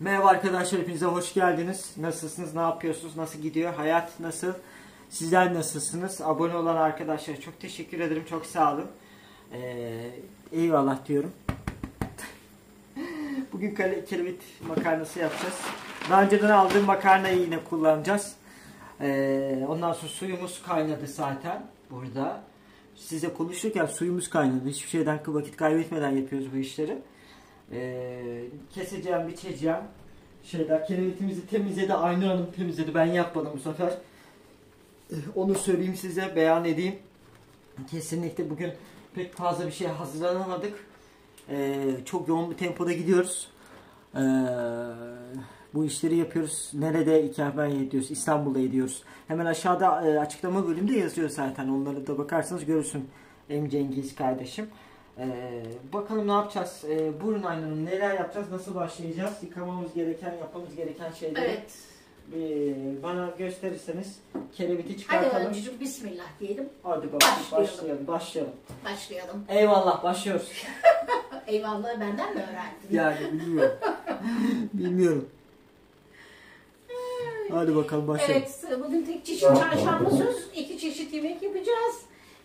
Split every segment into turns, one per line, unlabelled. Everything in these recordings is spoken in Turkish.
Merhaba arkadaşlar hepinize hoş geldiniz. Nasılsınız? Ne yapıyorsunuz? Nasıl gidiyor? Hayat nasıl? Sizler nasılsınız? Abone olan arkadaşlara çok teşekkür ederim. Çok sağ olun. Ee, eyvallah diyorum. Bugün kelebit makarnası yapacağız. Daha önceden aldığım makarnayı yine kullanacağız. Ee, ondan sonra suyumuz kaynadı zaten burada. Size konuşurken suyumuz kaynadı. Hiçbir şeyden vakit kaybetmeden yapıyoruz bu işleri. Ee, keseceğim, biçeceğim. Şeyler, kelebitimizi temizledi. Aynur Hanım temizledi. Ben yapmadım bu sefer. Ee, Onu söyleyeyim size, beyan edeyim. Kesinlikle bugün pek fazla bir şey hazırlanamadık. Ee, çok yoğun bir tempoda gidiyoruz. Ee, bu işleri yapıyoruz. Nerede ikamet ediyoruz? İstanbul'da ediyoruz. Hemen aşağıda e, açıklama bölümünde yazıyor zaten. Onları da bakarsanız görürsün. Em Cengiz kardeşim. Ee, bakalım ne yapacağız? Ee, buyurun Aynur Hanım. Neler yapacağız? Nasıl başlayacağız? Yıkamamız gereken, yapmamız gereken şeyleri
Evet.
bir bana gösterirseniz kelebiti
Hadi
çıkartalım.
öncücüm bismillah diyelim.
Hadi bakalım.
Başlayalım.
Başlayalım. Başlayalım.
Başlayalım.
Eyvallah. Başlıyoruz.
Eyvallah benden mi öğrendin?
Yani bilmiyorum. bilmiyorum. Hadi bakalım başlayalım.
Evet, bugün tek çeşit çarşamba söz, iki çeşit yemek yapacağız.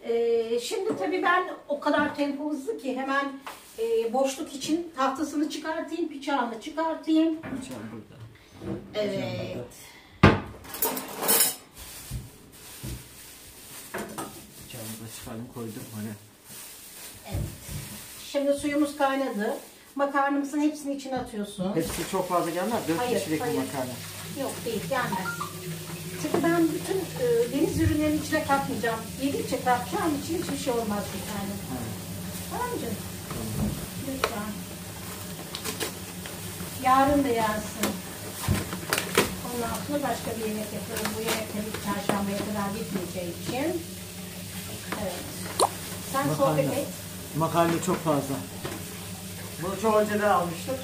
Ee, şimdi tabii ben o kadar tempo hızlı ki hemen e, boşluk için tahtasını çıkartayım, bıçağını çıkartayım.
Bıçağım burada.
Evet.
Bıçağımı da çıkardım koydum. Hani.
evet. Şimdi suyumuz kaynadı. Makarnamızın hepsini içine atıyorsun.
Hepsi çok fazla gelmez. 4
Hayır,
kişilik
hayır.
makarna.
Yok değil gelmez. Çünkü ben bütün e, deniz ürünlerinin içine katmayacağım. Yedikçe katacağım için hiçbir şey olmaz bir tane.
Ha,
Tamam mı canım? Lütfen. Yarın da yansın. Ondan sonra başka bir yemek yaparım. Bu yemek tabii ki çarşambaya kadar bitmeyeceği için. Evet. Sen
Makarna.
sohbet et.
Makarna çok fazla. Bunu çok önceden almıştık.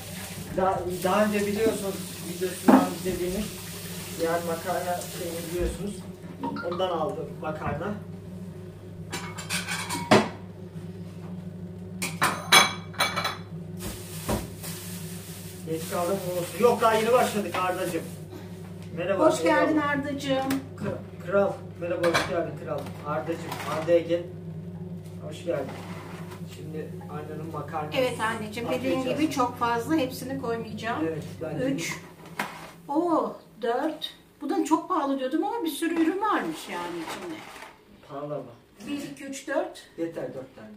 Daha, daha önce biliyorsunuz videosundan izlediğiniz yani makarna şeyini biliyorsunuz. Ondan aldım makarna. Geç kaldım olsun. Yok daha yeni başladık Arda'cığım. Merhaba.
Hoş geldin
merhaba.
Arda'cığım.
Kr- Kral. Merhaba hoş geldin kral. Arda'cığım. Arda'ya gel. Hoş geldin. Şimdi Arda'nın makarnası.
Evet anneciğim dediğin gibi çok fazla hepsini koymayacağım.
Evet. Ben de-
3 Oo 4 Bu da çok pahalı diyordum ama bir sürü ürün varmış yani içinde.
Pahalı ama.
1, 2, 3, 4.
Yeter dört tane.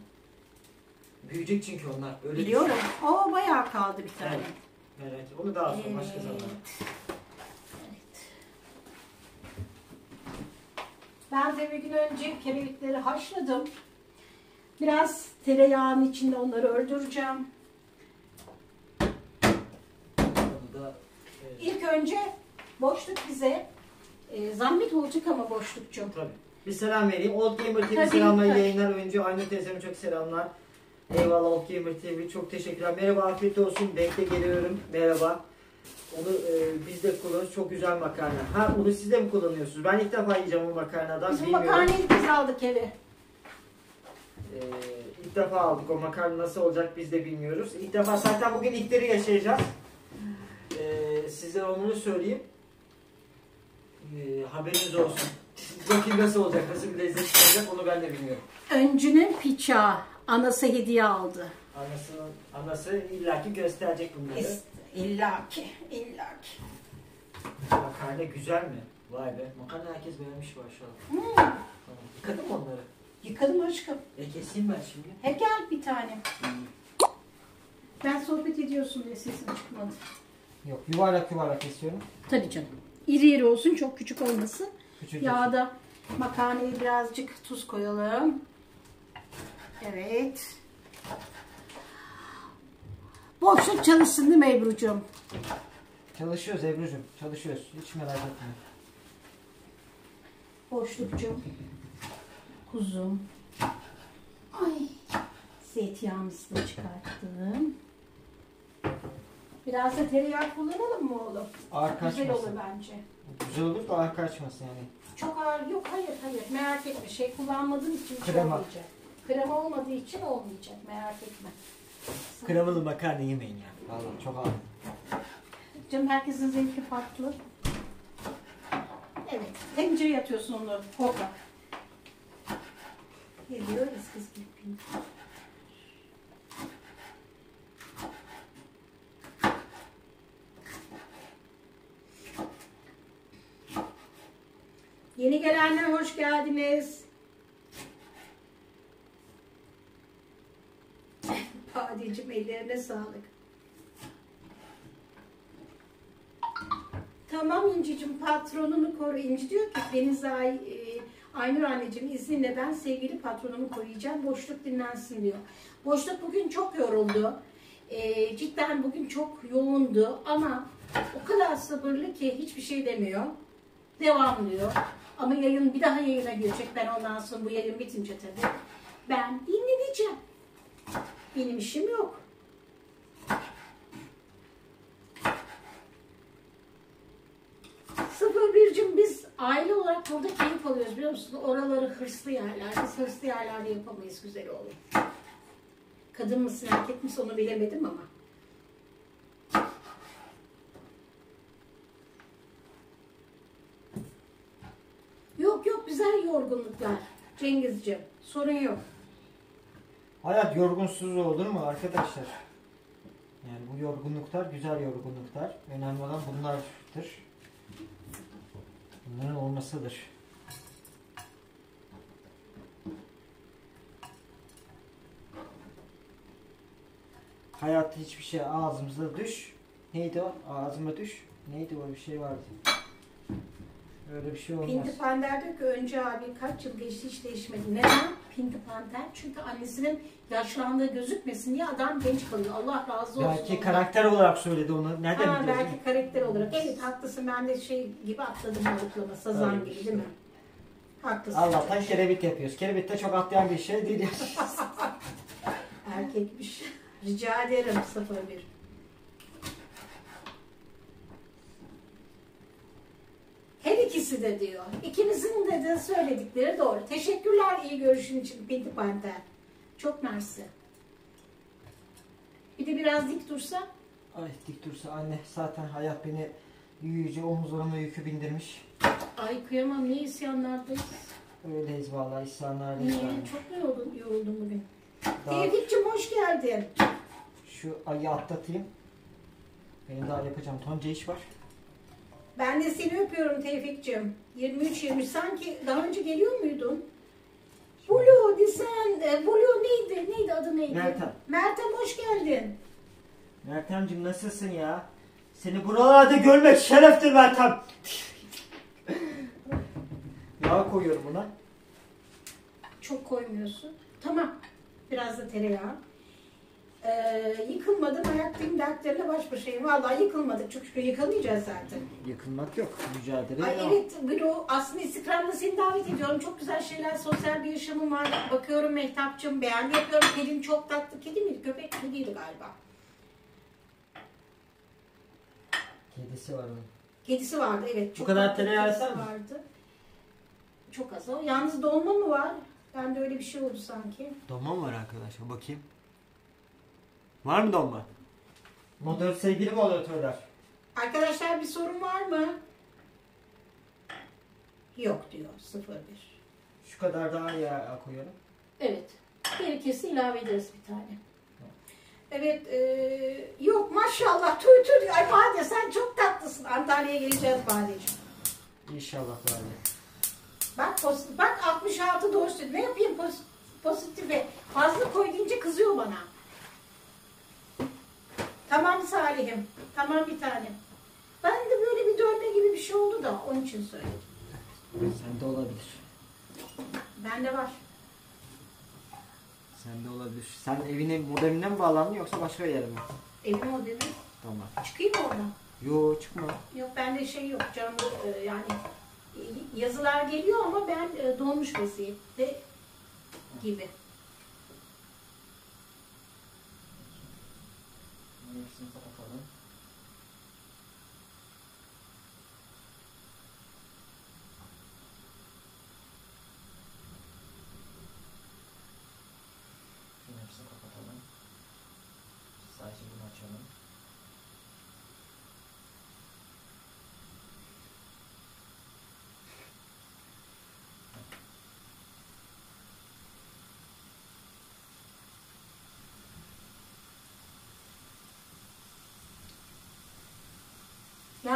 Büyüyecek çünkü onlar. Öyle
Biliyorum. Oo bayağı kaldı bir tane.
Evet. Merak etme. Onu daha sonra başka
Evet.
zaman.
Evet. Ben de bir gün önce kerevitleri haşladım. Biraz tereyağının içinde onları öldüreceğim.
Da evet.
İlk önce boşluk bize e, zahmet olacak ama boşlukçum.
Tabii. Bir selam vereyim. Old Gamer TV selamlar yayınlar oyuncu. Aynur teyzeme çok selamlar. Eyvallah Old Gamer TV çok teşekkürler. Merhaba afiyet olsun. Bekle geliyorum. Merhaba. Onu e, biz de kullanıyoruz. Çok güzel makarna. Ha onu siz de mi kullanıyorsunuz? Ben ilk defa yiyeceğim o makarnadan.
Biz bu
Bilmiyorum.
makarnayı biz aldık eve.
Ee, ilk defa aldık o makarna nasıl olacak biz de bilmiyoruz. İlk defa zaten bugün ilkleri yaşayacağız. Ee, size onu söyleyeyim. Ee, haberiniz olsun. Bakayım nasıl olacak, nasıl bir lezzet çıkacak onu ben de bilmiyorum.
Öncünün piçağı. Anası hediye aldı.
Anasının, anası illaki gösterecek bunları.
İlla ki, illa ki.
Makarna güzel mi? Vay be. Makarna herkes beğenmiş maşallah.
Hmm,
Tamam. Yıkadın mı onları?
Yıkadım aşkım.
E keseyim ben şimdi.
He gel bir tane. Ben sohbet ediyorsun diye sesim çıkmadı.
Yok yuvarlak yuvarlak kesiyorum.
Tabii canım. İri iri olsun, çok küçük olmasın.
Küçücük.
Yağda makarnayı birazcık tuz koyalım. Evet. Boşluk çalışsın değil mi Ebru'cum?
Çalışıyoruz Ebru'cum. Çalışıyoruz. Hiç merak etme.
Boşlukcum. Kuzum. Ay. Zeytinyağımızı da çıkarttım. Biraz da tereyağı kullanalım mı oğlum?
Ağır
Güzel olur
kaçmasın.
bence.
Güzel olur da ağır kaçmasın yani.
Çok ağır yok hayır hayır merak etme şey kullanmadığım için şey
Krema.
olmayacak. Krema olmadığı için olmayacak merak etme.
Kremalı makarna yemeyin ya. Vallahi çok ağır.
Canım herkesin zevki farklı. Evet. Tencereye atıyorsun onu. Korkak. Geliyor ıskız gibi. Yeni gelenler hoş geldiniz. Padicim ellerine sağlık. Tamam İnci'cim patronunu koru. İnci diyor ki Deniz Ay, e, Aynur anneciğim izninle ben sevgili patronumu koruyacağım. Boşluk dinlensin diyor. Boşluk bugün çok yoruldu. E, cidden bugün çok yoğundu ama o kadar sabırlı ki hiçbir şey demiyor. Devam diyor. Ama yayın bir daha yayına girecek. Ben ondan sonra bu yayın bitince tabii. Ben dinleneceğim. Benim işim yok. Biz aile olarak burada keyif alıyoruz biliyor musun? Oraları hırslı yerler. Biz hırslı yerlerde yapamayız güzel oğlum. Kadın mısın erkek misin onu bilemedim ama. Yok yok güzel yorgunluklar Cengizciğim. Sorun yok.
Hayat yorgunsuz olur mu arkadaşlar? Yani bu yorgunluklar güzel yorgunluklar. Önemli olan bunlardır. Bunların olmasıdır. Hayatta hiçbir şey ağzımıza düş. Neydi o? Ağzıma düş. Neydi o bir şey vardı. Öyle bir şey olmaz.
Pinti Panter diyor ki önce abi kaç yıl geçti hiç değişmedi. Neden? Pinti Panter çünkü annesinin yaşlandığı gözükmesin diye adam genç kalıyor. Allah razı olsun.
Belki
ondan.
karakter olarak söyledi onu. Nereden
Ha,
biliyorsun?
belki karakter olarak. Evet haklısın ben de şey gibi atladım balıklama sazan
Öyle
gibi değil mi? Haklısın.
Allah'tan kerevit yapıyoruz. Kerevit de çok atlayan bir şey değil.
Erkekmiş. Rica ederim 01. Her ikisi de diyor. İkimizin de, de söyledikleri doğru. Teşekkürler iyi görüşün için Pinti Panter. Çok mersi. Bir de biraz dik dursa.
Ay dik dursa anne zaten hayat beni yüce omuzlarıma yükü bindirmiş.
Ay kıyamam ne isyanlardayız.
Öyleyiz vallahi isyanlardayız.
Niye?
yani.
Çok mu yoruldun, yoruldun bugün?
Daha
Tevfik'cim hoş geldin.
şu ayı atlatayım. Benim daha yapacağım tonca iş var.
Ben de seni öpüyorum Tevfik'cim. 23-23 sanki daha önce geliyor muydun? Blue desen, e, Blue neydi? Neydi adı neydi?
Meltem.
Meltem hoş geldin.
Meltemciğim nasılsın ya? Seni buralarda görmek şereftir Meltem. Yağ koyuyorum buna.
Çok koymuyorsun. Tamam. Biraz da tereyağı. Ee, yıkılmadım ayaktayım dertlerle baş başayım. Vallahi yıkılmadık. Çok şükür yıkamayacağız zaten.
Yakınmak yok. Mücadele
Ay
yok.
evet Blue aslında Instagram'da seni davet ediyorum. Çok güzel şeyler, sosyal bir yaşamım var. Bakıyorum Mehtapçım beğendi yapıyorum. Kedin çok tatlı. Kedi miydi? Köpek kediydi galiba.
Kedisi var onun.
Kedisi vardı evet.
Bu kadar
tatlı
tereyağı
kedisi
yeter mi?
vardı. Çok az o. Yalnız dolma mı var? Bende öyle bir şey oldu sanki.
Donma mı var arkadaşlar? Bakayım. Var mı donma? Motor sevgili moderatörler.
Arkadaşlar bir sorun var mı? Yok diyor 01.
Şu kadar daha yağ koyalım.
Evet. Gerekirse ilave ederiz bir tane. Evet, e, yok maşallah tüy tüy. Ay Bade sen çok tatlısın. Antalya'ya geleceğiz Bade'ciğim.
İnşallah böyle.
Bak pozitif, bak 66 doğru. Ne yapayım poz, pozitife? Fazla koy deyince kızıyor bana. Tamam Salih'im. Tamam bir tane. Ben de böyle bir dönme gibi bir şey oldu da onun için söyledim.
Sende olabilir.
Bende var.
Sende olabilir. Sen evine modeline mi bağlandın yoksa başka yere mi?
Evim o dedi.
Tamam.
Çıkayım mı oradan?
Yo çıkma.
Yok bende şey yok canım e, yani e, yazılar geliyor ama ben e, donmuş vaziyette gibi.
Yes, sir.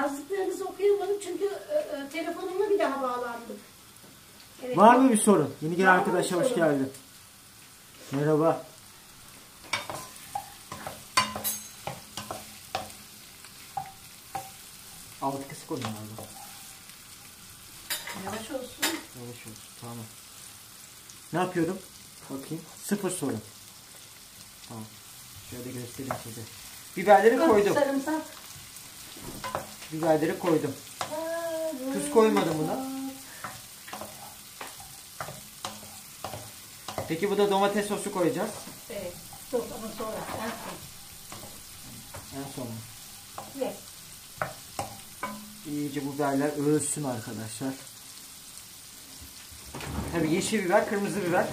Yazdıklarınızı okuyamadım çünkü e, e, telefonumla bir daha bağlandık. Evet.
Var mı bir sorun? Yeni gelen
Var
arkadaşa hoş geldin. Merhaba. Altı kısık oyun abi.
Yavaş olsun.
Yavaş olsun. Tamam. Ne yapıyorum? Bakayım. Sıfır sorun. Tamam. Şöyle göstereyim size. Biberleri koydum.
Sarımsak.
Biberleri koydum. Tuz koymadım buna. Peki bu da domates sosu koyacağız.
Evet. Dur ama sonra. En son.
En son.
Yes.
İyice biberler ölsün arkadaşlar. Tabii yeşil biber, kırmızı biber.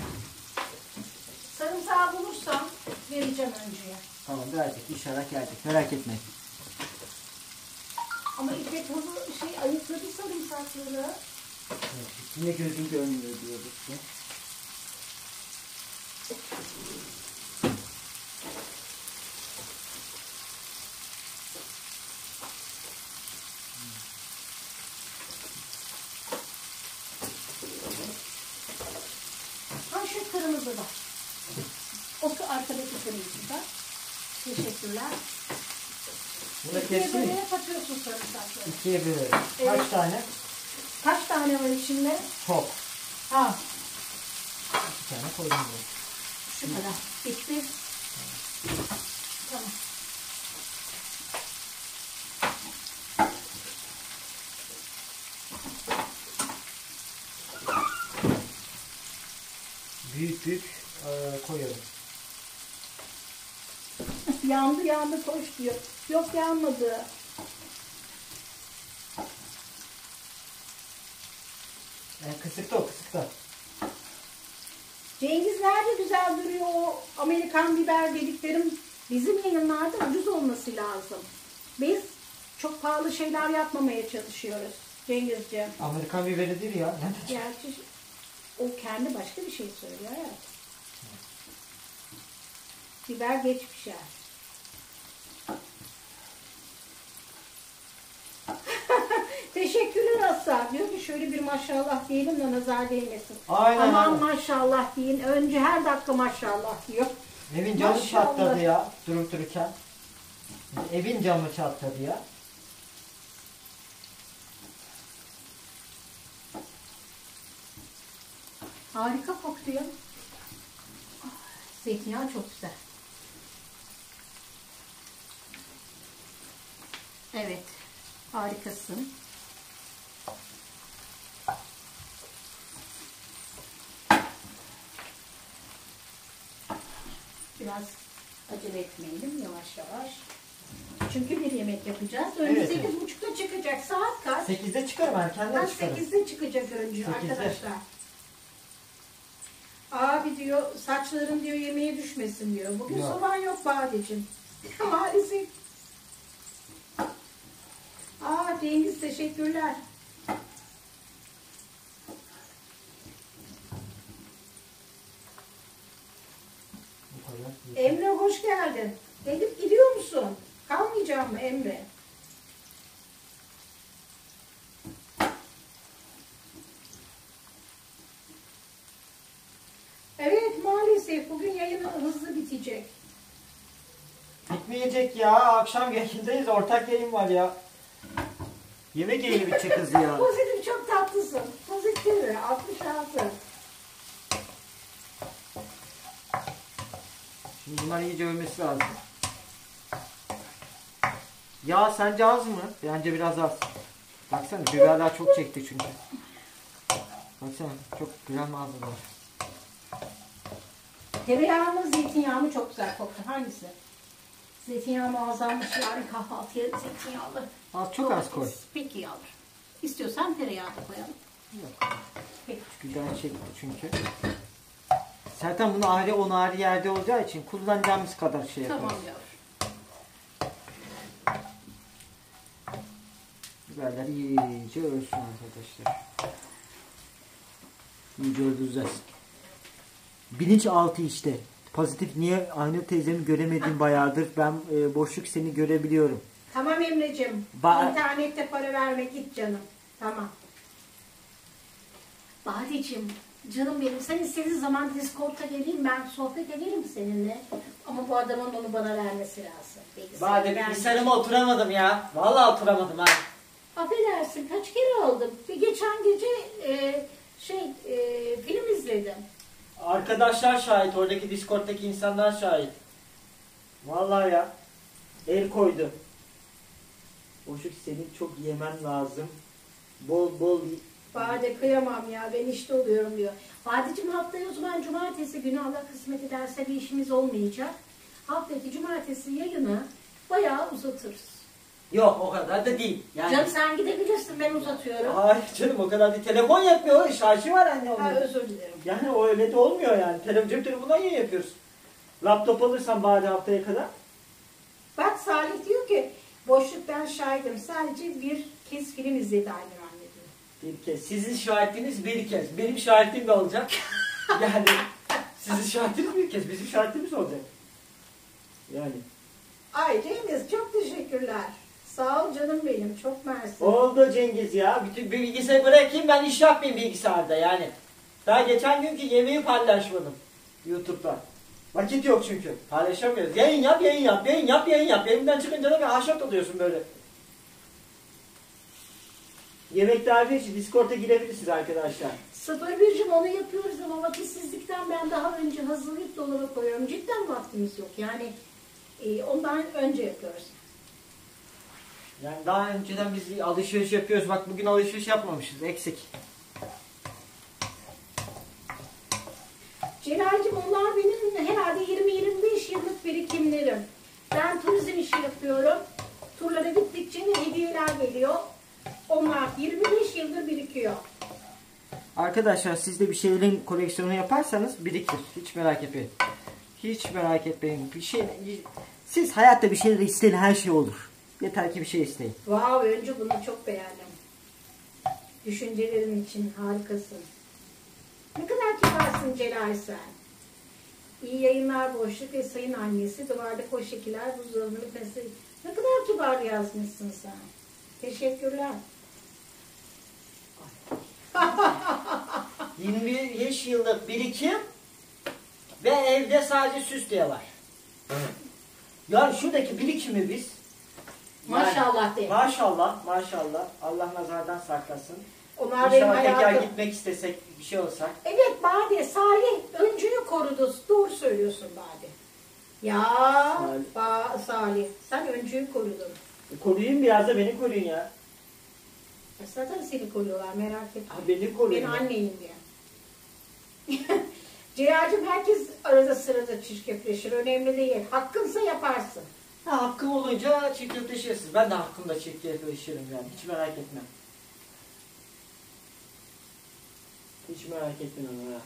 Sarımsağı bulursam vereceğim önceye.
Tamam verdik. İnşallah gelecek. Merak etmeyin.
Ama İpek bunu şey ayıkladı sarımsakları.
Yine gözüm görmüyor diyorduk ki.
Ha şu kırmızı da. O şu arkadaki kırmızı da. Teşekkürler. İkiye katıyorsun sarımsakları.
İkiye bölelim.
Evet.
Kaç tane?
Kaç tane var içinde?
Çok.
Ha
İki tane koydum buraya.
şu kadar. Bitti. Tamam.
Büyük büyük eee, koyuyorum.
Yandı yandı koş diyor. Yok yanmadı.
Yani kısıkta o kısıkta.
Cengiz nerede güzel duruyor o Amerikan biber dediklerim bizim yayınlarda ucuz olması lazım. Biz çok pahalı şeyler yapmamaya çalışıyoruz Cengizciğim.
Amerikan biberidir ya. Ne?
Gerçi o kendi başka bir şey söylüyor evet. Biber geç pişer. Teşekkürler Asla. Diyor ki şöyle bir maşallah diyelim de nazar değmesin.
Aynen,
Aman
aynen.
maşallah deyin. Önce her dakika maşallah diyor.
Evin camı
Maşallah.
çatladı ya durup dururken. Evin camı çatladı ya.
Harika koktu ya. Ah, Zeytinyağı çok güzel. Evet. Harikasın. Biraz acele etmeyelim yavaş yavaş. Çünkü bir yemek yapacağız. Önce
Evet,
sekiz buçukta çıkacak. Saat kaç?
8'de çıkarım erkenden
Ben
çıkarım.
8'de çıkacak önce
Sekizde.
arkadaşlar. Abi diyor saçların diyor yemeğe düşmesin diyor. Bugün
Yok.
soban yok Badeciğim. Maalesef. Aa Cengiz teşekkürler.
Bu kadar.
Emre hoş geldin. Gelip gidiyor musun? Kalmayacağım mı Emre? Evet maalesef bugün yayın hızlı bitecek.
Bitmeyecek ya. Akşam yayındayız. Ortak yayın var ya. Yemek yayını bitecek hızlı ya.
Pozitif çok tatlısın. Pozitif 66.
Şimdi bunlar iyice ölmesi lazım. Ya sence az mı? Bence biraz az. Baksana biberler çok çekti çünkü. Baksana çok gram az var.
Tereyağı mı zeytinyağı mı çok güzel koktu. Hangisi? Zeytinyağımı azalmış yarın kahvaltıya zeytinyağlı.
Az çok az koy.
Peki yavrum. İstiyorsan tereyağı da koyalım.
Yok.
Peki.
Güzel şey çekti çünkü. Zaten bunu ayrı on ayrı yerde olacağı için kullanacağımız kadar şey yaparız.
Tamam yavrum.
Biberler iyice ölsün arkadaşlar. İyice öldüreceğiz. Bilinçaltı işte. Pozitif niye Aynur teyzemi göremediğim bayağıdır. Ben e, boşluk seni görebiliyorum.
Tamam Emre'cim.
Ba-
İnternette para vermek git canım. Tamam. Badeciğim, canım benim sen istediğin zaman Discord'a geleyim ben sohbet ederim seninle. Ama bu adamın onu bana vermesi lazım. Bilgisayarı vermiş.
bilgisayarıma oturamadım ya. Vallahi oturamadım ha.
Affedersin kaç kere aldım. Bir geçen gece e, şey e, film izledim.
Arkadaşlar şahit. Oradaki Discord'daki insanlar şahit. Vallahi ya. El koydu. Boşluk senin çok yemen lazım. Bol bol
Bade kıyamam ya ben işte oluyorum diyor. Badeciğim haftaya o zaman cumartesi günü Allah kısmet ederse bir işimiz olmayacak. Haftaki cumartesi yayını bayağı uzatırız.
Yok o kadar da değil. Yani
Canım sen gidebilirsin ben uzatıyorum.
Hayır canım o kadar değil. Telefon yapmıyor. Şarjı var anne onun.
Ha, özür dilerim.
Yani o öyle de olmuyor yani. Telefon, cep telefonundan yayın yapıyoruz. Laptop alırsan bari haftaya kadar.
Bak Salih diyor ki boşluk ben şahidim. Sadece bir kez film izledi anne diyor.
Bir kez. Sizin şahitliğiniz bir kez. Benim şahitliğim de olacak. yani sizin şahitliğiniz bir kez. Bizim şahitliğimiz olacak. Yani.
Ay Cengiz çok teşekkürler. Sağ ol canım benim. Çok mersi.
Oldu Cengiz ya. Bütün bilgisayarı bırakayım ben iş yapmayayım bilgisayarda yani. Daha geçen günkü yemeği paylaşmadım. YouTube'da. Vakit yok çünkü. Paylaşamıyoruz. Yayın yap, yayın yap, yayın yap, yayın yap. Evimden çıkınca da bir haşat oluyorsun böyle. Yemek tarifi için Discord'a girebilirsiniz arkadaşlar.
Sıfır bircim onu yapıyoruz ama vakitsizlikten ben daha önce hazırlayıp dolaba koyuyorum. Cidden vaktimiz yok. Yani e, ondan önce yapıyoruz.
Yani daha önceden biz alışveriş yapıyoruz. Bak bugün alışveriş yapmamışız. Eksik.
Celal'cim onlar benim herhalde 20-25 yıllık birikimlerim. Ben turizm işi yapıyorum. Turlara gittikçe hediyeler geliyor. Onlar 25 yıldır birikiyor.
Arkadaşlar siz de bir şeylerin koleksiyonu yaparsanız biriktir. Hiç merak etmeyin. Hiç merak etmeyin. Bir şey siz hayatta bir şeyler isteyin her şey olur. Yeter ki bir şey isteyin.
Wow, önce bunu çok beğendim. Düşüncelerin için harikasın. Ne kadar kibarsın Celal sen. İyi yayınlar boşluk ve sayın annesi duvardaki o şekiller buzdolabını mesaj. Ne kadar kibar yazmışsın sen. Teşekkürler.
25 yıllık birikim ve evde sadece süs diye var. Yani şuradaki birikimi biz
Maşallah de.
Maşallah, maşallah. Allah nazardan saklasın.
Onlar benim
İnşallah tekrar
hayatım.
gitmek istesek bir şey olsa.
Evet Bade, Salih öncünü korudu. Doğru söylüyorsun Bade. Ya
Salih.
Ba- Salih, sen öncüyü korudun.
E, koruyun biraz da beni koruyun ya.
E, Zaten seni koruyorlar merak etme.
Ha, beni koruyun.
Ben anneyim diye. Ciğercim herkes arada sırada çirkefleşir. Önemli değil. Hakkınsa yaparsın.
Ha, hakkım olunca çirkefleşirsiniz. Ben de hakkımda çirkefleşirim yani. Hiç merak etme. Hiç merak etmeyin onu ya.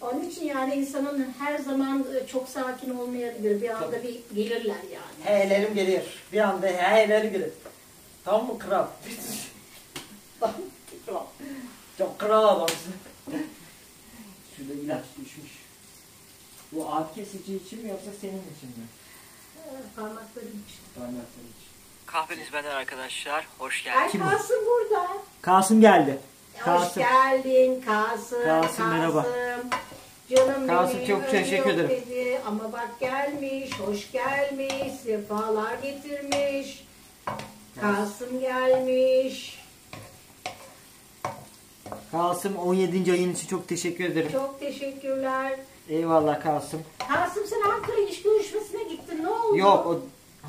Onun için yani insanın her zaman e, çok sakin olmayabilir. Bir anda bir gelirler yani.
Heylerim gelir. Bir anda heylerim gelir. Tamam mı kral? Mı kral? Çok kral adamsın. Şurada ilaç düşmüş. Bu ağrı kesici için mi yoksa senin için mi?
Parmaklarım için.
Parmakları için. Kahveniz benden arkadaşlar. Hoş
Ay Kasım burada.
Kasım geldi.
Hoş
Kasım.
geldin Kasım.
Kasım, merhaba.
Canım
Kasım,
benim,
çok teşekkür ederim.
Dedi. Ama bak gelmiş, hoş gelmiş, sefalar getirmiş. Kasım gelmiş.
Kasım 17. ayın için çok teşekkür ederim.
Çok teşekkürler.
Eyvallah Kasım.
Kasım sen Ankara iş görüşmesine gittin. Ne oldu?
Yok o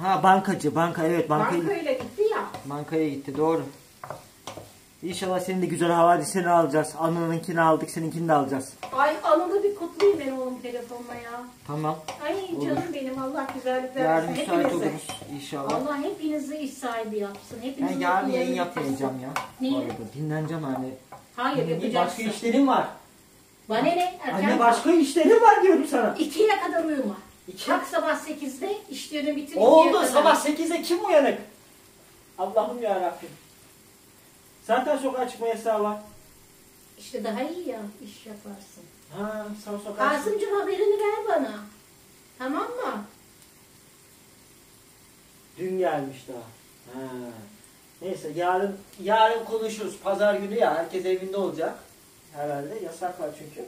ha bankacı banka evet bankaya
Bankayla gitti ya.
bankaya gitti doğru. İnşallah senin de güzel havadisini alacağız. Ananınkini aldık seninkini de alacağız.
Ay anılı bir kutlayayım ben oğlum telefonla ya.
Tamam.
Ay
Olur.
canım benim Allah güzellikler
Yarın
versin
müsait
hepinize.
oluruz inşallah.
Allah hepinizi iş sahibi yapsın.
Ben
Hepinizin
yarın yayın yapmayacağım ya.
Niye?
Dinleneceğim hani.
Hayır
Başka
yapacaksın.
işlerim var.
Bana ne? Erken
Anne başka işlerim var diyorum sana.
İkiye kadar uyuma.
İki.
Kalk sabah sekizde işlerini bitir. ikiye
Oldu
kadar.
sabah 8'de kim uyanık? Allah'ım ya Rabbim. Zaten sokağa çıkma yasağı var.
İşte daha iyi ya iş yaparsın.
Ha, sen sokağa çık-
Kasımcığım haberini ver bana. Tamam mı?
Dün gelmiş daha. Ha. Neyse yarın yarın konuşuruz. Pazar günü ya herkes evinde olacak. Herhalde yasak var çünkü.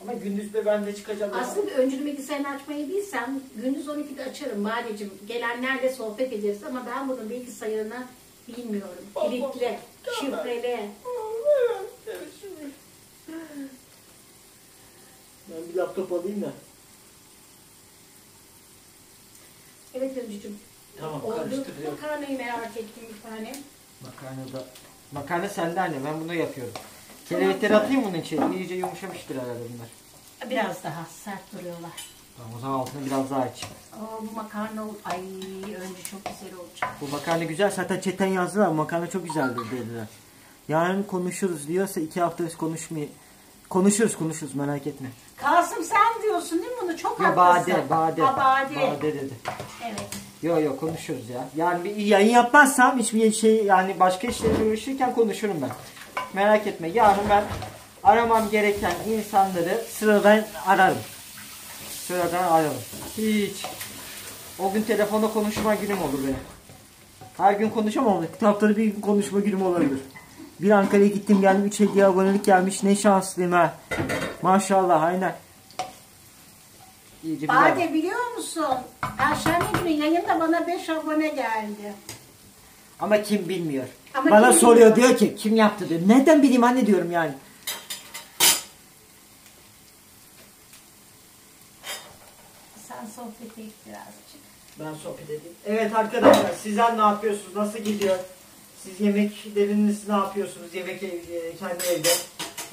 Ama gündüz de ben de çıkacağım.
Aslında öncünü bilgisayarını açmayı bilsem gündüz 12'de açarım Badeciğim. Gelenlerle sohbet ederiz ama ben bunun bilgisayarını bilmiyorum. Kilitli, şifreli.
Ben bir laptop alayım da.
Evet öncücüm.
Tamam
Oldu.
karıştırıyorum.
Makarnayı merak ettim bir tane.
Makarna da. Makarna sende anne ben bunu yapıyorum.
Tamam.
Kelebekleri atayım bunun içine. İyice yumuşamıştır herhalde bunlar.
Biraz daha sert duruyorlar.
Tamam o zaman altını biraz daha aç.
Aa, bu makarna ay önce çok güzel olacak.
Bu makarna güzel. Zaten chatten yazdılar. Bu makarna çok güzeldir dediler. Yarın konuşuruz diyorsa iki hafta konuşmayı konuşuruz konuşuruz merak etme.
Kasım sen diyorsun değil mi bunu? Çok
Ya
haklısın.
Bade, Bade.
Ha, Bade.
Bade dedi.
Evet.
Yo yo konuşuruz ya. Yani bir yayın yapmazsam hiçbir şey yani başka işlerle uğraşırken konuşurum ben. Merak etme. Yarın ben aramam gereken insanları sıradan ararım. Sıradan ararım. Hiç. O gün telefonda konuşma günüm olur benim. Her gün konuşamam ama kitapları bir gün konuşma günüm olabilir. Bir Ankara'ya gittim geldim 3 hediye abonelik gelmiş. Ne şanslıyım ha. Maşallah aynen. İyice
Bade biliyor musun? Perşembe günü yayında bana 5 abone geldi.
Ama kim bilmiyor.
Ama
Bana
kim
soruyor
bilmiyor?
diyor ki kim yaptı diyor. Neden bileyim anne diyorum yani.
Sen sohbet et birazcık.
Ben sohbet edeyim. Evet arkadaşlar sizler ne yapıyorsunuz? Nasıl gidiyor? Siz yemekleriniz ne yapıyorsunuz? Yemek ev- kendi evde.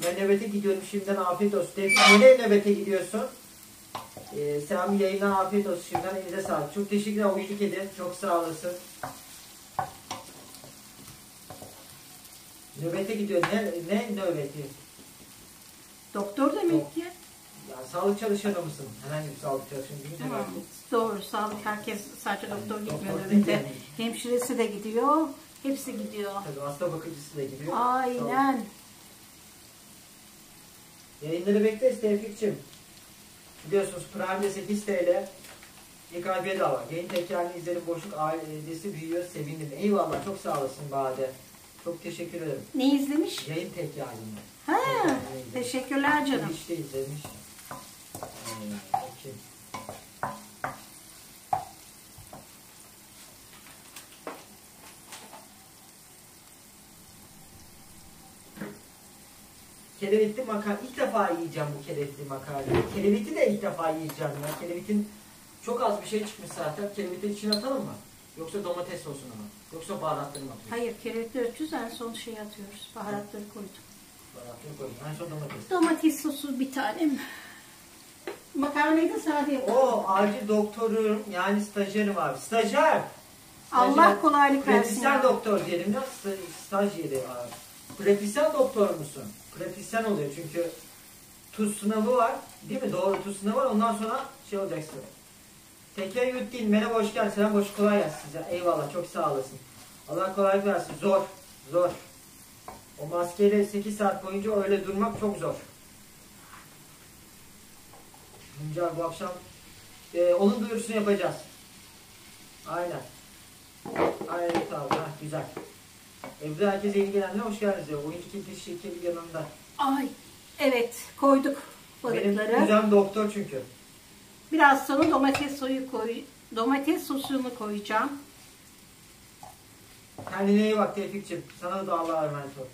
Ben nöbete gidiyorum şimdiden afiyet olsun. Tevfik nereye nöbete gidiyorsun? Ee, Sami yayından afiyet olsun şimdiden elinize sağlık. Çok teşekkürler uyucu kedi. Çok sağ olasın. Nöbete gidiyor. Ne, ne nöbeti?
Doktor demek ki.
Ya sağlık çalışanı mısın? Herhangi bir sağlık çalışanı değil mi?
Tamam. Doğru. Sağlık herkes sadece doktor gitmiyor
Doktor
nöbete.
değil.
Hemşiresi de gidiyor. Hepsi gidiyor.
Tabii hasta bakıcısı da gidiyor.
Aynen.
Yayınları bekleriz Tevfik'cim. Biliyorsunuz Prime'de 8 TL. Ay bedava. Yayın tekrarını izlerim. Boşluk ailesi büyüyor. Sevindim. Eyvallah. Çok sağ olasın Bade. Çok teşekkür ederim.
Ne izlemiş?
Yayın tekrarını.
Ha, teşekkürler canım.
İşte izlemiş. Ee, bakayım. Kelebekli makarna. İlk defa yiyeceğim bu kelebekli makarnayı. Kelebekli de ilk defa yiyeceğim ya. Kelebetin çok az bir şey çıkmış zaten. Kelebetin içine atalım mı? Yoksa domates sosunu mu? Yoksa baharatları mı atıyoruz?
Hayır, kerekli ölçüz en son şey atıyoruz. Baharatları koyduk.
Baharatları koyayım. En son domates.
Domates sosu bir tanem. Makarnayı da sade yapalım.
O acil doktorum yani stajyerim abi. Stajyer.
Allah kolaylık versin.
Pratisyen doktor diyelim ya. sta- Staj yeri abi. Pratisyen doktor musun? Pratisyen oluyor çünkü tuz sınavı var. Değil mi? Doğru tuz sınavı var. Ondan sonra şey olacaksın. Teker Yüddin. Merhaba hoş geldin. Selam hoş kolay gelsin size. Eyvallah çok sağ olasın. Allah kolaylık versin. Zor. Zor. O maskeyle 8 saat boyunca öyle durmak çok zor. Hıncar bu akşam e, onun duyurusunu yapacağız. Aynen. Aynen tamam. Ha, güzel. Evde herkese ilgilenenler hoş geldiniz. ya. Oyuncu kilidi şirketi yanında.
Ay, evet koyduk
Benim
balıkları.
kuzen doktor çünkü.
Biraz sonra domates soyu koy, domates sosunu koyacağım.
Kendine iyi bak Tevfik'ciğim. Sana da Allah'a emanet ol.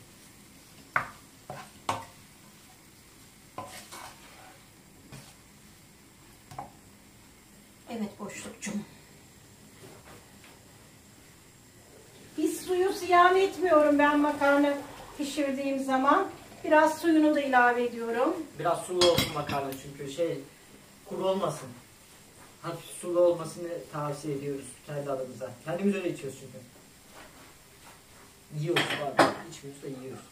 Evet boşlukcum. Hiç suyu ziyan etmiyorum ben makarna pişirdiğim zaman. Biraz suyunu da ilave ediyorum.
Biraz sulu olsun makarna çünkü şey kuru olmasın. Hafif sulu olmasını tavsiye ediyoruz kendi adımıza. Kendimiz öyle içiyoruz çünkü. Yiyoruz pardon. İçmiyoruz da yiyoruz.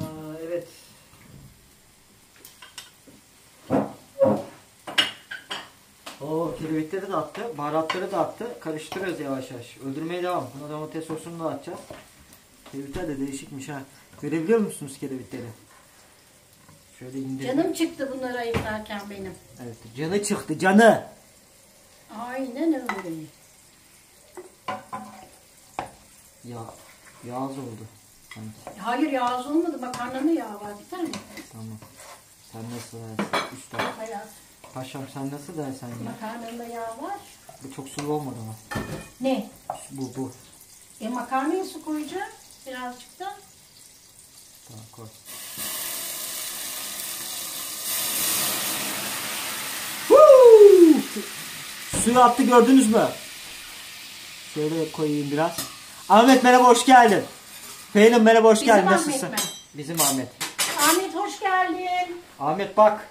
Aa, evet. bak kelebekleri de attı. Baharatları da attı. Karıştırıyoruz yavaş yavaş. Öldürmeye devam. Buna domates sosunu da atacağız. Kelebekler de değişikmiş ha. Görebiliyor musunuz kelebekleri? Şöyle indir.
Canım çıktı bunları ayıklarken benim.
Evet. Canı çıktı. Canı.
Aynen öyle.
Ya. Yağ az oldu. Sanki.
Hayır yağ az olmadı. Makarnanın yağı var bir tane.
Tamam. Sen nasıl dersen. Üstad.
Hayat.
Paşam sen nasıl dersen ya.
Makarnanın da yağı var.
Bu çok sulu olmadı ama.
Ne?
Bu bu.
E makarnaya su koyacağım. Birazcık da.
Tamam koy. Suyu attı gördünüz mü? Şöyle koyayım biraz. Ahmet merhaba hoş geldin. Peynir merhaba hoş
Bizim
geldin.
Ahmet
Nasılsın?
mi?
Bizim Ahmet.
Ahmet hoş geldin.
Ahmet bak.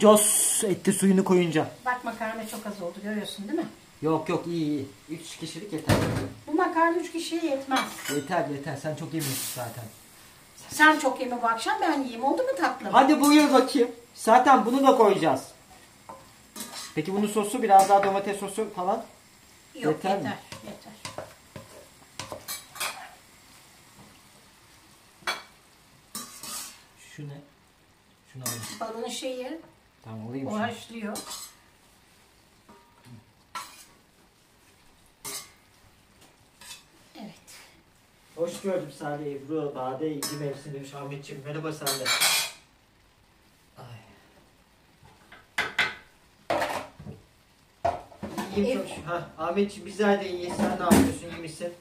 Jos etti suyunu koyunca.
Bak makarna çok az oldu görüyorsun değil mi?
Yok yok iyi iyi. 3 kişilik yeter.
Bu makarna üç kişiye yetmez.
Yeter yeter sen çok yemiyorsun zaten.
Sen çok yeme bu akşam ben yiyeyim. Oldu mu tatlım?
Hadi buyur bakayım. Zaten bunu da koyacağız. Peki bunun sosu biraz daha domates sosu falan.
Yok
yeter
yeter.
mi?
Yeter.
Şu ne? Şunu alayım.
Balığın şeyi
Tamam alayım
o haşlıyor. Evet.
Hoş gördüm Salih Ebru. Bade ilgi mevsim demiş Ahmetciğim. Merhaba sen de. Ay. İyiyim
Evet.
çok. Ha, Ahmetciğim bizler de iyiyiz. Sen ne yapıyorsun? İyi misin?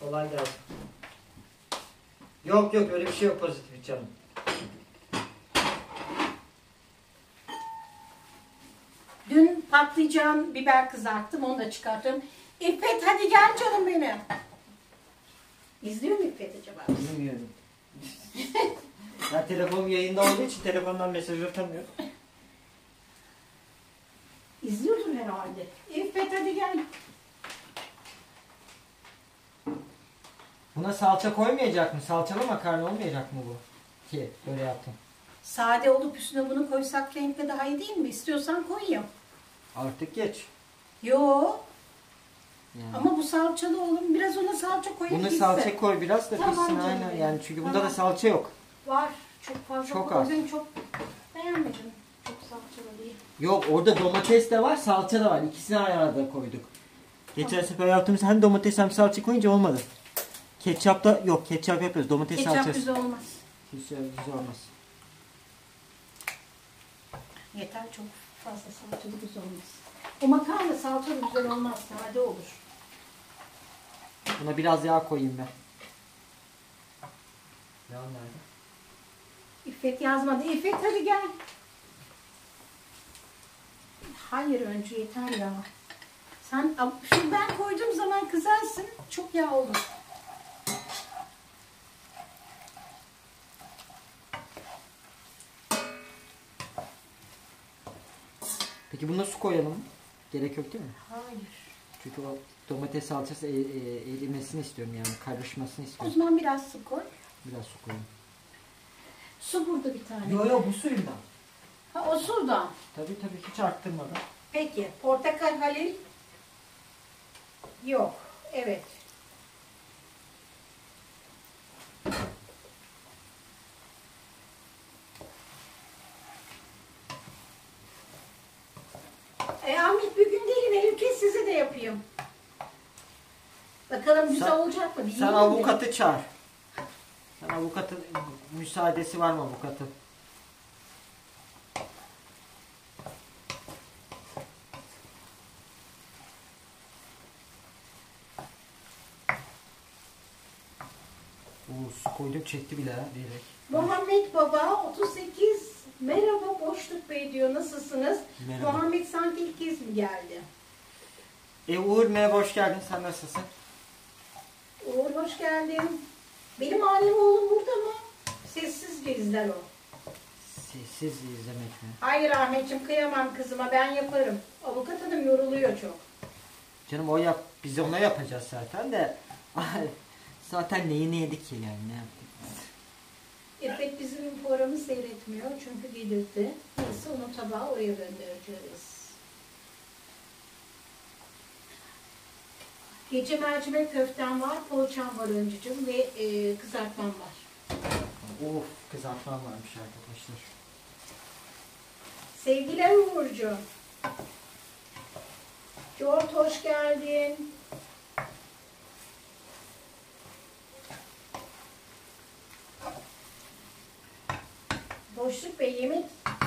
Kolay gelsin. Yok yok öyle bir şey yok pozitif canım.
Dün patlıcan biber kızarttım onu da çıkarttım. İffet hadi gel canım benim. İzliyor mu İffet acaba?
Bilmiyorum. ya telefonum yayında olduğu için telefondan mesaj atamıyorum.
İzliyordur herhalde. İffet hadi gel.
Buna salça koymayacak mı? Salçalı makarna olmayacak mı bu? Ki böyle yaptım.
Sade olup üstüne bunu koysak renkli daha iyi değil mi? İstiyorsan koyayım.
Artık geç.
Yo
Yani.
ama bu salçalı oğlum. Biraz ona salça koyayım. Gitsin.
salça koy biraz da
Tamam
pişsin aynen.
benim.
Yani çünkü bunda
Tamam.
da salça yok.
Var. Çok fazla.
Çok az.
yüzden çok beğenmedim. Çok salçalı değil.
Yok orada domates de var, salça da var. İkisini arada koyduk. Geçen sefer yaptığımız hem domates hem salça koyunca olmadı. Ketçap da yok, ketçap yapıyoruz. Domates
Ketçap
salçası.
güzel olmaz.
Güzel, güzel olmaz.
Yeter çok fazla salçalı güzel olmaz. O makarna salçalı güzel olmaz. Sade olur.
Buna biraz yağ koyayım ben. Yağ nerede?
İffet yazmadı. İffet hadi gel. Hayır önce yeter ya. Sen şu ben koyduğum zaman kızarsın. Çok yağ olur.
Peki buna su koyalım? Gerek yok değil mi?
Hayır.
Çünkü o domates salçası e, e, erimesini istiyorum yani karışmasını
O
istiyorum.
zaman biraz su koy.
Biraz su koyayım.
Su burada bir tane.
Yo yo bu suyundan.
Ha, o sudan.
Tabii tabii hiç arttırmadan.
Peki. Portakal Halil. Yok. Evet. E Ahmet bir gün değil Elif kes size de yapayım. Bakalım güzel
Sen-
olacak? Bir
Sen avukatı çağır. Sen avukatın müsaadesi var mı avukatın? Oo, su koyduk çekti bile ha direkt.
Muhammed Baba 38 Merhaba Boşluk Bey diyor nasılsınız?
Merhaba.
Muhammed sanki ilk kez mi geldi?
E Uğur merhaba hoş geldin sen nasılsın?
Hoş geldin. Benim alem oğlum burada mı? Sessizce izler o.
Sessiz izlemek mi?
Hayır Ahmetciğim kıyamam kızıma ben yaparım. Avukat hanım yoruluyor çok.
Canım o yap, biz ona yapacağız zaten de. Zaten neyini yedik ki yani ne yaptık?
İpek bizim programı seyretmiyor çünkü gelirdi. Neyse onun tabağı oraya göndereceğiz. Gece mercimek köftem var, poğaçam var öncücüm ve e, kızartmam var.
Of kızartmam varmış arkadaşlar.
Sevgiler Uğurcuğum. George hoş geldin. Boşluk ve yemek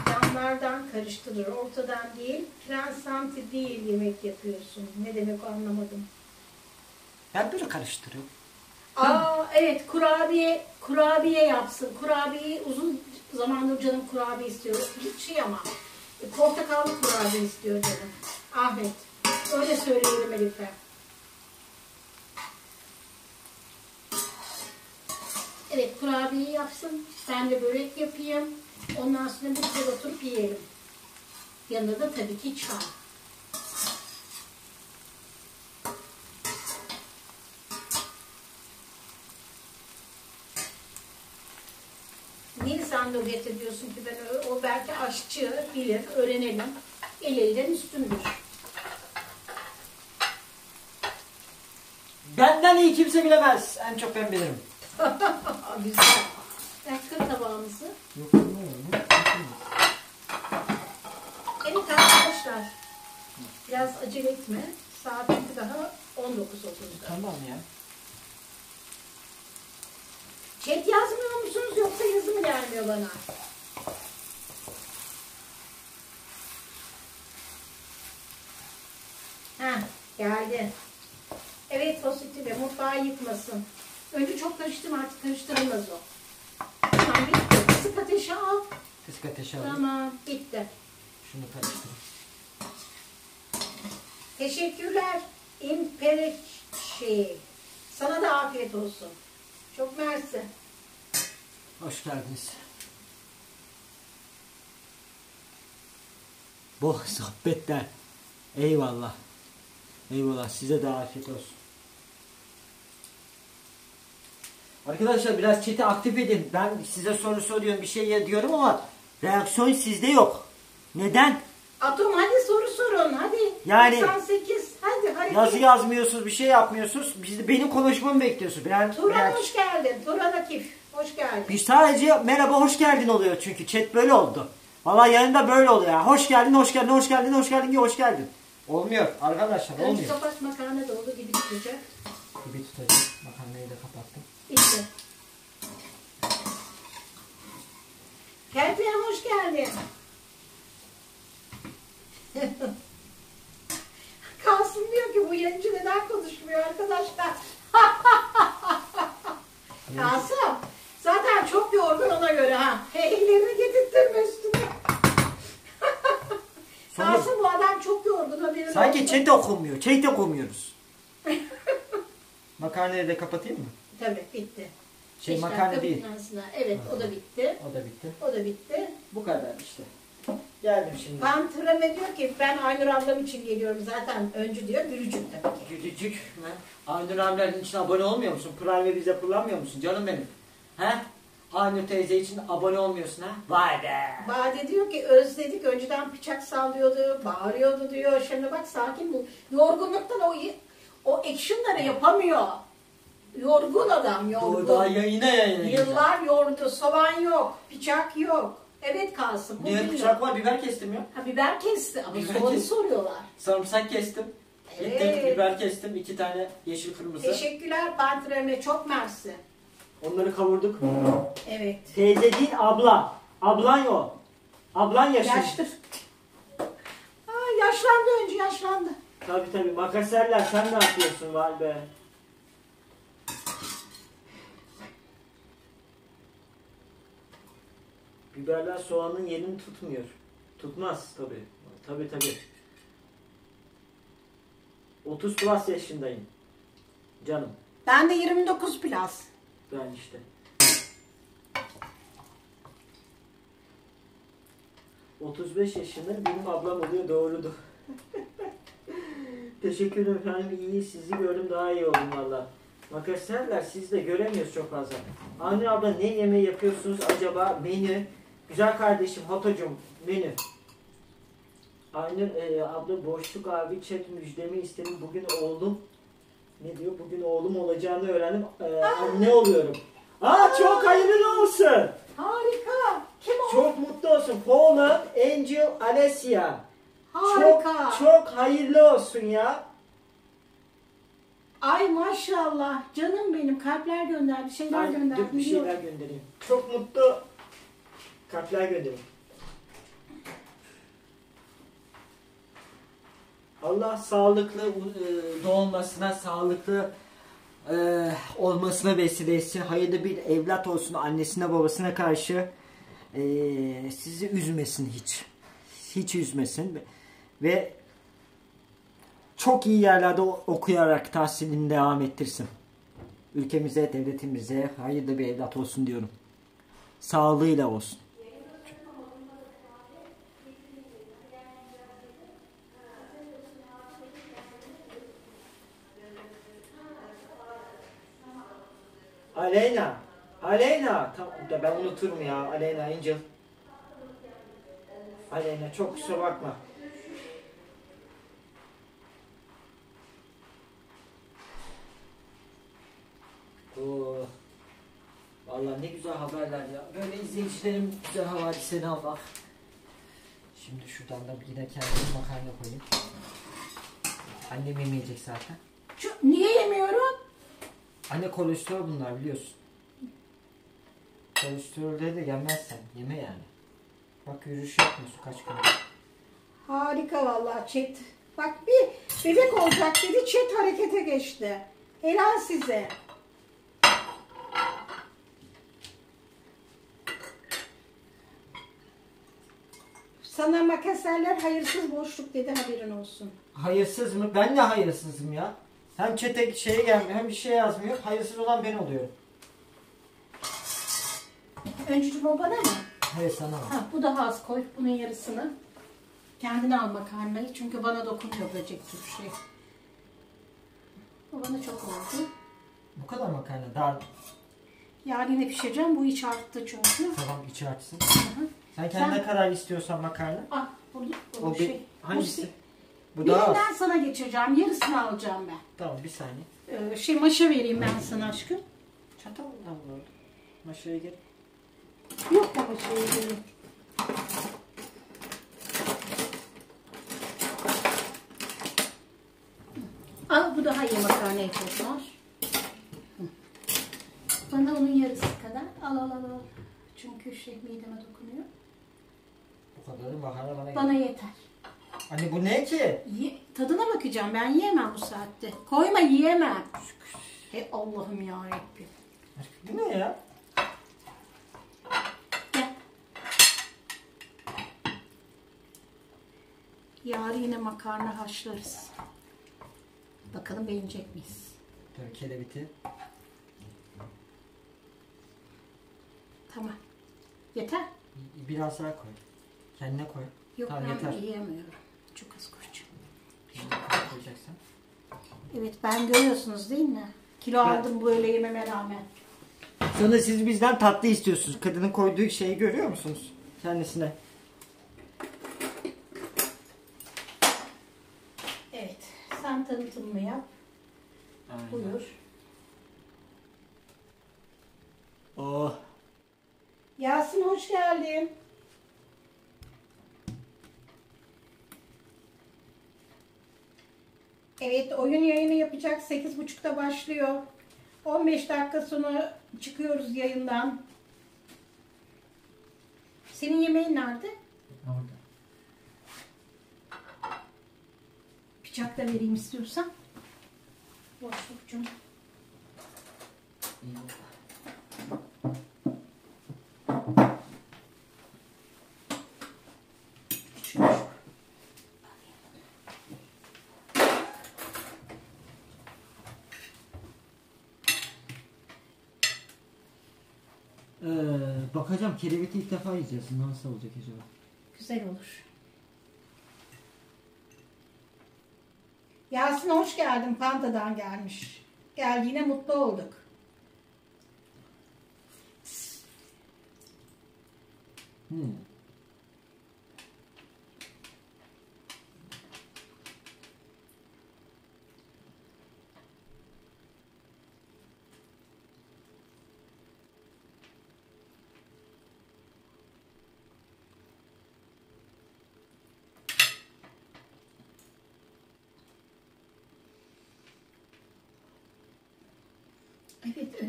yanlardan karıştırır, ortadan değil. Transanti değil yemek yapıyorsun. Ne demek anlamadım.
Ben böyle karıştırıyorum.
Aa evet kurabiye kurabiye yapsın. Kurabiyeyi uzun zamandır canım kurabiye istiyor. Hiç şey ama portakallı kurabiye istiyor canım. Ahmet. Öyle söyleyelim Elif'e. Evet kurabiye yapsın. Ben de börek yapayım. Ondan sonra bir oturup yiyelim. Yanında da tabii ki çay. Nöbet ediyorsun ki ben o belki aşçı bilir, öğrenelim. El elden üstündür.
Benden iyi kimse bilemez. En çok ben bilirim.
Güzel. Ben kır tabağımızı.
Yok bilmiyorum.
Evet arkadaşlar. Biraz acele etme. Saat daha 19.30'da.
Tamam ya.
Chat yazmıyor musunuz yoksa yazı mı gelmiyor bana? Heh, geldi. Evet ve mutfağı yıkmasın. Önce çok karıştım artık karıştırılmaz o. Tamam bitti. Kısık ateşe al.
Kısık ateşe alayım.
Tamam bitti.
Şunu karıştırayım.
Teşekkürler. İmperekşi. Sana da afiyet olsun. Çok mersi.
Hoş geldiniz. Bol sohbetler. Eyvallah. Eyvallah. Size de afiyet olsun. Arkadaşlar biraz chat'i aktif edin. Ben size soru soruyorum, bir şey diyorum ama reaksiyon sizde yok. Neden?
Atom hadi soru sorun hadi.
Yani-
98
Yazı yazmıyorsunuz, bir şey yapmıyorsunuz. Biz de benim konuşmamı bekliyorsunuz. Ben
Turan
reaks-
hoş geldin. Turan Akif hoş geldin.
Biz sadece merhaba hoş geldin oluyor çünkü chat böyle oldu. Valla yayında böyle oluyor. ya. Hoş geldin, hoş geldin, hoş geldin, hoş geldin ki hoş geldin. Olmuyor arkadaşlar,
Önce
olmuyor.
kapat makarna dolu gibi tutacak.
Bir tutacağım. Makarnayı da kapattım.
Bitti. Kerpiyen hoş geldin. Kasım diyor ki bu yayıncı neden konuşmuyor arkadaşlar. Kasım zaten çok yorgun ona göre ha. Heylerini getirttirme üstüne. Kasım bu adam çok yorgun haberin
Sanki chat okumuyor. Chat okumuyoruz. Makarnayı da kapatayım mı?
Tabii bitti.
Şey
Beş
makarna
dakika
değil.
bitmesine. Evet o da bitti.
O da bitti.
O da bitti.
Bu kadar işte. Geldim şimdi.
Pantrame diyor ki ben Aynur ablam için geliyorum zaten öncü diyor gülücük tabii ki.
Gülücük mü? Aynur abilerin için abone olmuyor musun? Prime bize kullanmıyor musun canım benim? He? Aynur teyze için abone olmuyorsun ha? Vay be.
Bade diyor ki özledik önceden bıçak sallıyordu, bağırıyordu diyor. Şimdi bak sakin bu. Yorgunluktan o o actionları yapamıyor. Yorgun adam
Doğru daha
yorgun.
yayına yayına.
Yıllar yordu. Soğan yok, bıçak yok. Evet Kasım. bu bilmiyor.
bıçak var biber kestim ya.
Ha, biber kesti ama
Biber
soğanı
kesti.
soruyorlar.
Sarımsak kestim. Gittim
Evet.
biber kestim. iki tane yeşil kırmızı.
Teşekkürler Pantrame çok mersi.
Onları kavurduk.
Evet.
Teyze değil abla. Ablan yok. Ablan yaşlı.
Yaşlı. Aa, yaşlandı önce yaşlandı.
Tabi tabi makaserler sen ne yapıyorsun vay be. Biberler soğanın yerini tutmuyor. Tutmaz tabi. Tabi tabi. 30 plus yaşındayım. Canım.
Ben de 29 plus.
Ben işte. ...35 yaşında benim ablam oluyor doğrudur. Teşekkür ederim efendim iyi sizi gördüm daha iyi oldum valla. Makaslarlar siz de göremiyoruz çok fazla. Anne abla ne yemeği yapıyorsunuz acaba menü? Güzel kardeşim Hato'cum menü. Aynur e, abla boşluk abi chat müjdemi istedim bugün oğlum Ne diyor? Bugün oğlum olacağını öğrendim. Ee, anne oluyorum. Aa çok hayırlı olsun.
Harika. Kim o?
Çok mutlu olsun. Paula Angel Alessia.
Harika.
Çok çok hayırlı olsun ya.
Ay maşallah. Canım benim. Kalpler gönderdi. Şeyler
Ay,
gönderdi.
bir şeyler göndereyim. Çok mutlu kalpler göndereyim. Allah sağlıklı e, doğmasına, sağlıklı e, olmasına vesile etsin. Hayırlı bir evlat olsun annesine babasına karşı. e, sizi üzmesin hiç. Hiç üzmesin. Ve çok iyi yerlerde okuyarak tahsilini devam ettirsin. Ülkemize, devletimize hayırlı bir evlat olsun diyorum. Sağlığıyla olsun. Aleyna. Aleyna. Tamam da ben unuturum ya. Aleyna Angel. Aleyna çok kusura bakma. Oo. Vallahi ne güzel haberler ya. Böyle izleyicilerim güzel havadiseni Allah. Şimdi şuradan da yine kendime makarna koyayım. Annem yemeyecek zaten.
Şu, niye yemiyorum?
Anne kolesterol bunlar biliyorsun. Kolesterolleri de gelmezsen yeme yani. Bak yürüyüş yapmıyorsun kaç gündür.
Harika vallahi chat. Bak bir bebek olacak dedi chat harekete geçti. Helal size. Sana makaseller hayırsız boşluk dedi haberin olsun.
Hayırsız mı? Ben de hayırsızım ya. Hem çete şeye gelmiyor hem bir şey yazmıyor. Hayırsız olan ben oluyorum.
Öncücüm o bana mı?
Hayır sana bak.
Ha, bu daha az koy. Bunun yarısını. Kendine al makarnayı. Çünkü bana dokunuyor böcek gibi şey. Bu bana çok oldu.
Bu kadar makarna. Daha
Yani yine pişireceğim. Bu iç arttı çünkü.
tamam içi açsın.
hı.
Sen kendine
Sen-
kadar istiyorsan makarna.
Ah burada bu
O bir,
şey.
hangisi?
Bu,
Bu daha az.
Birinden sana geçireceğim. Yarısını alacağım ben.
Tamam bir saniye.
Ee, şey maşa vereyim ben sana aşkım.
Çatal mı arada? Maşaya gel.
Yok da maşayı vereyim. Al bu daha iyi toplar. Hı. Bana onun yarısı kadar. Al al al al. Çünkü şey mideme dokunuyor.
Bu kadarı makarna bana
Bana yeter.
Anne bu ne ki?
Ye- tadına bakacağım. Ben yiyemem bu saatte. Koyma yiyemem. Hey Allah'ım ya Rabbim.
Bu ne ya?
Gel. Yarın yine makarna haşlarız. Bakalım beğenecek miyiz?
Dur kelebiti.
Tamam. Yeter.
Biraz daha koy. Kendine koy.
Yok
tamam
ben
yeter.
yiyemiyorum. Çok az koyacağım.
Şimdi kaç koyacaksın?
Evet ben görüyorsunuz değil mi? Kilo
Ben-
aldım böyle yememe rağmen.
Sonra siz bizden tatlı istiyorsunuz. Kadının koyduğu şeyi görüyor musunuz? Kendisine.
Evet. Sen tanıtımını yap. Buyur.
Oh.
Yasin hoş geldin. Evet oyun yayını yapacak. 8.30'da başlıyor. 15 dakika sonra çıkıyoruz yayından. Senin yemeğin nerede?
Orada.
Bıçak da vereyim istiyorsan. Boşlukcum.
İyi. Ee, bakacağım kelebeti ilk defa yiyeceğiz. Nasıl olacak acaba?
Güzel olur. Yasin hoş geldin. Panta'dan gelmiş. Geldiğine mutlu olduk.
Hmm.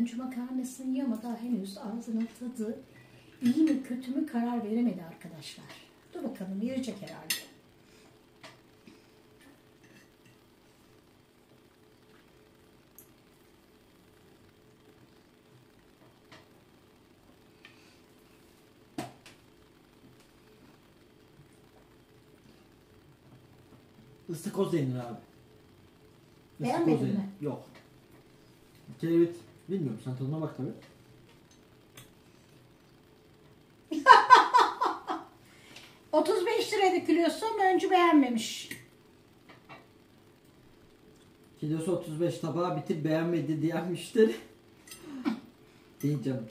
Önce makarnasını yiyor ama daha henüz ağzına tadı iyi mi kötü mü karar veremedi arkadaşlar. Dur bakalım yiyecek herhalde.
Istakoz denir abi.
Beğenmedin mi?
Yok. Kerevit bilmiyorum sen tadına bak tabii.
Hı. 35 liraydı kilosu önce beğenmemiş.
Kilosu 35 tabağı bitir beğenmedi diyen müşteri. Değil canım.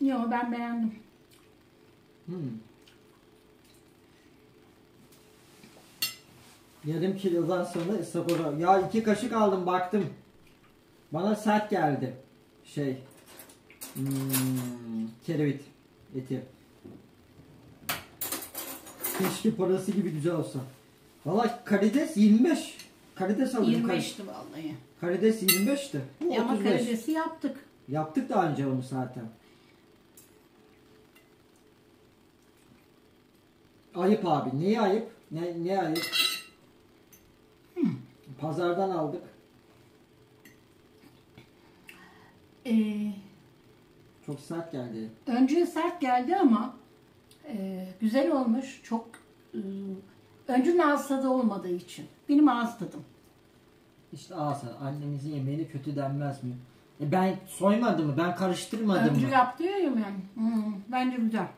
Yok ben beğendim.
Hmm. Yarım kilodan sonra ıstakoza. Ya iki kaşık aldım baktım. Bana sert geldi. Şey. Hmm, kerevit eti. Keşke parası gibi güzel olsa. Valla karides 25. Karides aldım.
25'ti vallahi.
Karides 25'ti. Bu
Ama
35.
karidesi yaptık.
Yaptık daha önce onu zaten. Ayıp abi. Niye ayıp? Ne, ne ayıp? Pazardan aldık.
Ee,
Çok sert geldi.
önce sert geldi ama e, güzel olmuş. Çok e, öncünün ağız tadı olmadığı için. Benim ağız tadım.
İşte ağzı annemizin yemeğini kötü denmez mi? E ben soymadım mı? Ben karıştırmadım
Öncü
mı?
yap diyor ya yani. Hmm, bence güzel.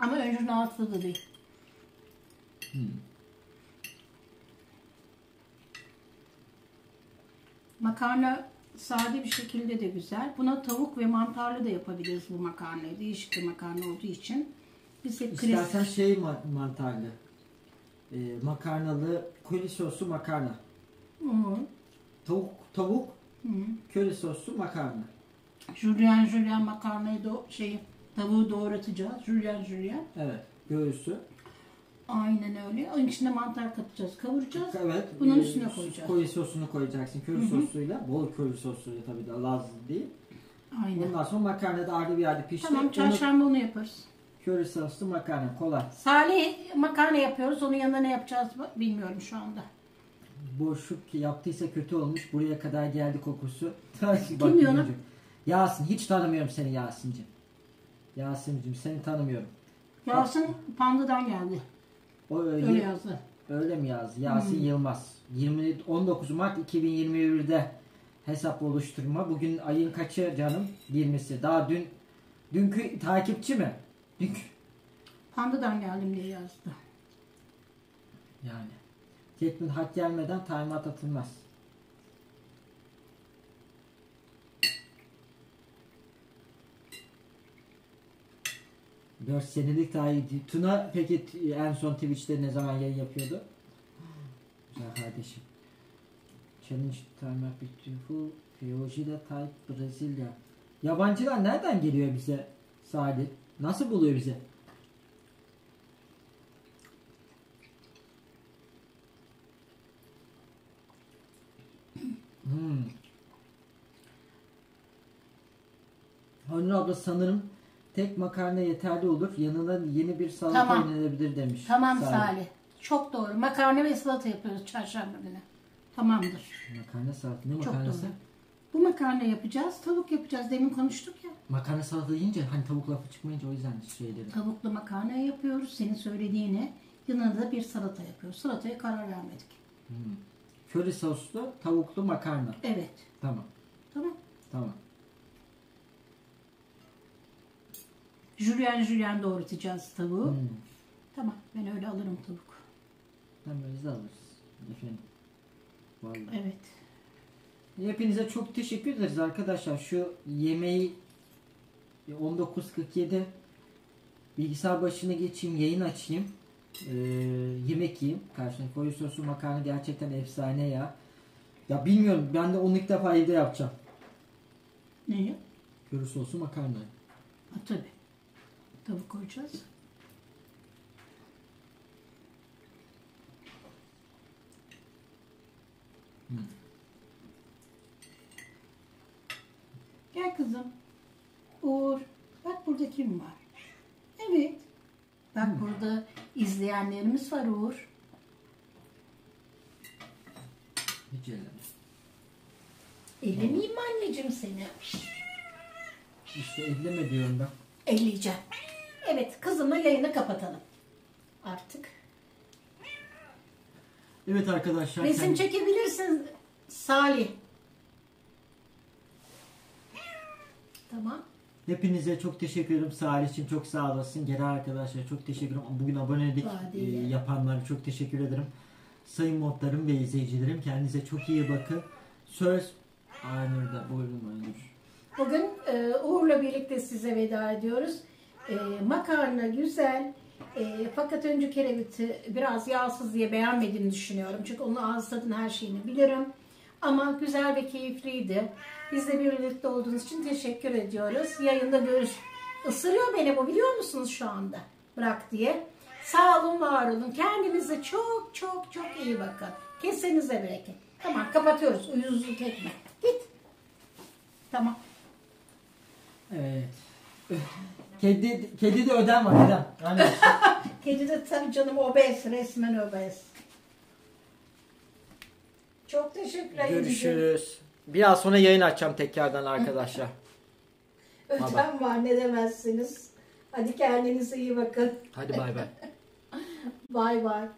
Ama öncünün ağız tadı değil. Makarna sade bir şekilde de güzel. Buna tavuk ve mantarlı da yapabiliriz bu makarnayı. Değişik bir makarna olduğu için. Biz hep
İstersen
klasik.
şey ma- mantarlı. E, makarnalı köri soslu makarna.
Hı,
Tavuk tavuk
hı.
köri soslu makarna.
Jülyen jülyen makarnayı do şey tavuğu doğratacağız. Jülyen jülyen.
Evet. Göğüsü.
Aynen öyle. Onun içine mantar katacağız. Kavuracağız.
Evet.
Bunun üstüne koyacağız.
Koyu sosunu koyacaksın. Köri sosuyla. Bol köri sosuyla tabii de lazım değil.
Aynen.
Ondan sonra makarna da ayrı bir yerde pişti.
Tamam çarşamba onu yaparız.
köri soslu makarna kolay.
Salih makarna yapıyoruz. Onun yanında ne yapacağız bilmiyorum şu anda.
Boşluk yaptıysa kötü olmuş. Buraya kadar geldi kokusu. Bak,
diyor.
Yasin hiç tanımıyorum seni Yasin'cim. Yasin'cim seni tanımıyorum.
Yasin Panda'dan geldi.
O öyle,
Öyle
öyle,
yazdı.
mi yazdı? Yasin
Hmm.
Yılmaz. 20 19 Mart 2021'de hesap oluşturma. Bugün ayın kaçı canım? 20'si. Daha dün dünkü takipçi mi? Dünkü.
Panda'dan geldim diye yazdı.
Yani. Tekmin hak gelmeden timeout atılmaz. Dört senelik tarihiydi. Tuna peki en son Twitch'te ne zaman yayın yapıyordu? Güzel kardeşim. Challenge time up beautiful. Fiyojida type Brezilya. Yabancılar nereden geliyor bize Salih? Nasıl buluyor bize? Hmm. Hanur abla sanırım tek makarna yeterli olur. Yanına yeni bir salata
Tamam.
önerilebilir demiş.
Tamam
Salih.
Çok doğru. Makarna ve salata yapıyoruz çarşamba günü. Tamamdır.
Makarna salata. Ne
Çok
makarnası?
doğru. Bu makarna yapacağız. Tavuk yapacağız. Demin konuştuk ya.
Makarna salata deyince hani tavuk lafı çıkmayınca o yüzden şey dedim.
Tavuklu makarna yapıyoruz. Senin söylediğine. Yanına da bir salata yapıyoruz. Salataya karar vermedik.
Hmm. Köri soslu tavuklu makarna.
Evet.
Tamam.
Tamam.
Tamam.
Jülyen jülyen doğratacağız tavuğu.
Hmm.
Tamam. Ben öyle alırım tavuk.
Hemen biz de alırız. Efendim. Vallahi.
Evet.
Hepinize çok teşekkür ederiz arkadaşlar. Şu yemeği 19.47 bilgisayar başına geçeyim, yayın açayım. Ee, yemek yiyeyim. Karşına koyu soslu makarna gerçekten efsane ya. Ya bilmiyorum ben de onu ilk defa evde yapacağım.
Neyi?
Köri soslu makarna.
Ha, tabii. Tavuk koyacağız. Gel kızım. Uğur. Bak burada kim var? Evet. Bak burada izleyenlerimiz var Uğur.
Hiç elleme.
Ellemeyeyim mi anneciğim seni?
İşte elleme diyorum ben.
Elleyeceğim. Evet kızımla yayını kapatalım. Artık.
Evet arkadaşlar.
Resim
kendi-
çekebilirsin Salih. Tamam.
Hepinize çok teşekkür ederim. Salih için çok sağ olasın. Gelen arkadaşlar çok teşekkür ederim. Bugün abonelik e,
ya.
yapanlara çok teşekkür ederim. Sayın modlarım ve izleyicilerim kendinize çok iyi bakın. Söz Aynur'da. Buyurun Aynur.
Bugün e, Uğur'la birlikte size veda ediyoruz. E, makarna güzel. E, fakat önce kereviti biraz yağsız diye beğenmediğini düşünüyorum. Çünkü onun ağız tadını her şeyini bilirim. Ama güzel ve keyifliydi. Bizle birlikte olduğunuz için teşekkür ediyoruz. Yayında görüş. Isırıyor beni bu biliyor musunuz şu anda? Bırak diye. Sağ olun, var olun. Kendinize çok çok çok iyi bakın. Kesenize bereket. Tamam kapatıyoruz. Uyuzluk etme. Git. Tamam.
Evet. Kedi, kedi de ödem var ödem. Yani
Kedi de tabii canım obez, resmen obez. Çok teşekkür ederim.
görüşürüz. Biraz sonra yayın açacağım tekrardan arkadaşlar.
Ötem var ne demezsiniz. Hadi kendinize iyi bakın.
Hadi bay bay.
Bay bay.